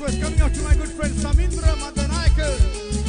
request coming out to my good friend Samindra Madanaikal.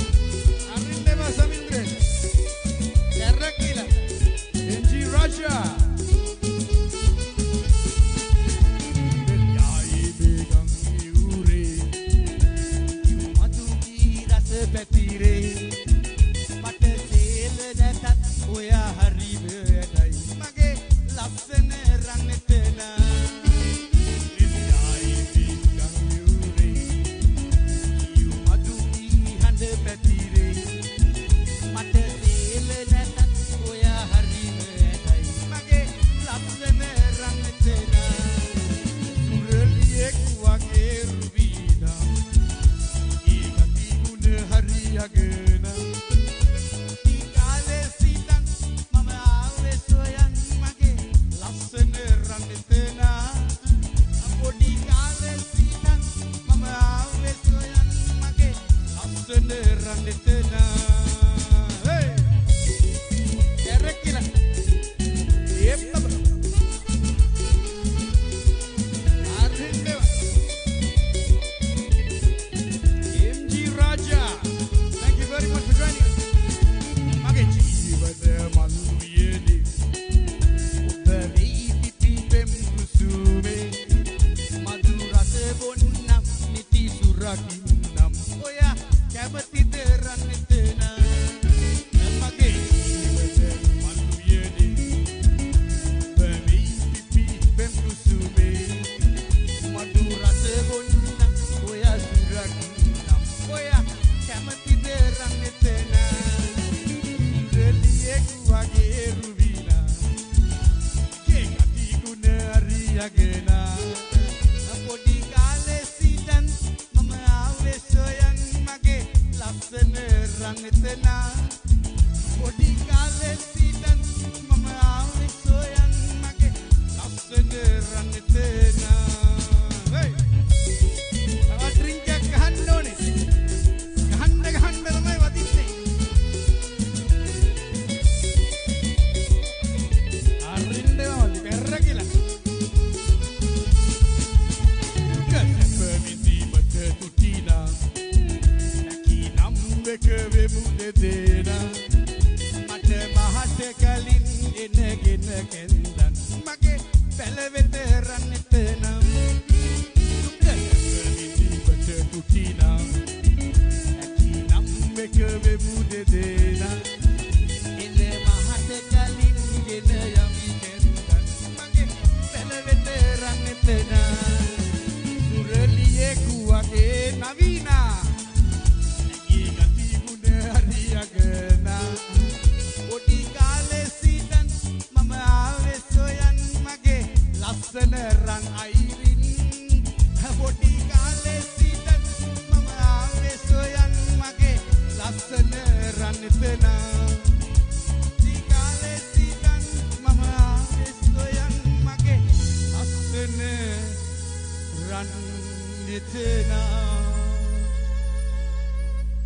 දකින්නම් ඔයා කැමතිද රන්නෙතන මගේ ජීවිත මනුයනේ බැවි පිපි බෙන්තුසුබේ මතු රස ගොන්න. ඔයා සුරකින්නම් ඔයා කැමතිද රන්නෙතන රෙලියෙක් වගේ රුවිලා. කේකටි ගුණ අරියගෙන කරන්න එතෙනා පොඩි කාලෙ සිට දෙදා මට මහත කලින් එනගෙන කැන්දන්. මගේ පැලවෙත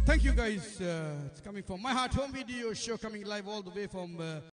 Thank you guys. Uh, it's coming from My Heart Home Video Show coming live all the way from. Uh,